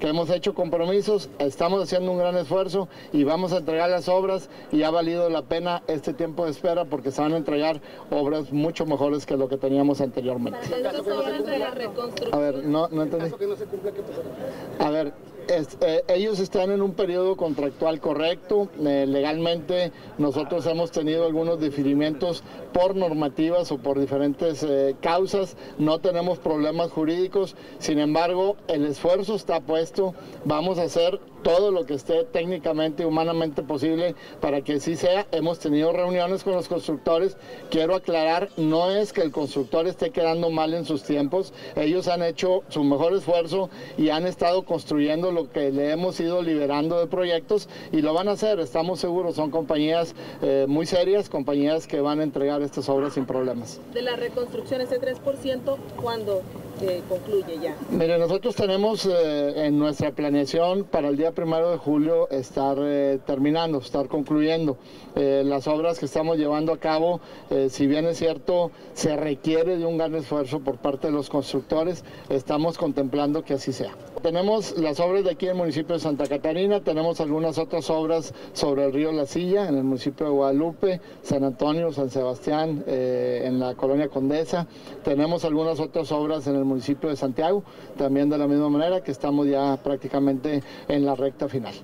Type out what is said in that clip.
que hemos hecho compromisos, estamos haciendo un gran esfuerzo y vamos a entregar las obras y ha valido la pena este tiempo de espera porque se van a entregar obras mucho mejores que lo que teníamos anteriormente. A ver, no, no entendí. A ver, eh, ellos están en un periodo contractual correcto. Eh, legalmente nosotros hemos tenido algunos diferimientos por normativas o por diferentes eh, causas. No tenemos problemas jurídicos. Sin embargo, el esfuerzo está puesto. Vamos a hacer todo lo que esté técnicamente y humanamente posible para que sí sea. Hemos tenido reuniones con los constructores. Quiero aclarar, no es que el constructor esté quedando mal en sus tiempos. Ellos han hecho su mejor esfuerzo y han estado construyendo lo que le hemos ido liberando de proyectos y lo van a hacer, estamos seguros. Son compañías eh, muy serias, compañías que van a entregar estas obras sin problemas. De la reconstrucción, ese 3%, ¿cuándo concluye ya? Mire, nosotros tenemos eh, en nuestra planeación para el día primero de julio estar eh, terminando, estar concluyendo. Eh, las obras que estamos llevando a cabo, si bien es cierto, se requiere de un gran esfuerzo por parte de los constructores, estamos contemplando que así sea. Tenemos las obras de aquí en el municipio de Santa Catarina, tenemos algunas otras obras sobre el río La Silla, en el municipio de Guadalupe, San Antonio, San Sebastián, en la colonia Condesa. Tenemos algunas otras obras en el municipio de Santiago, también de la misma manera que estamos ya prácticamente en la recta final.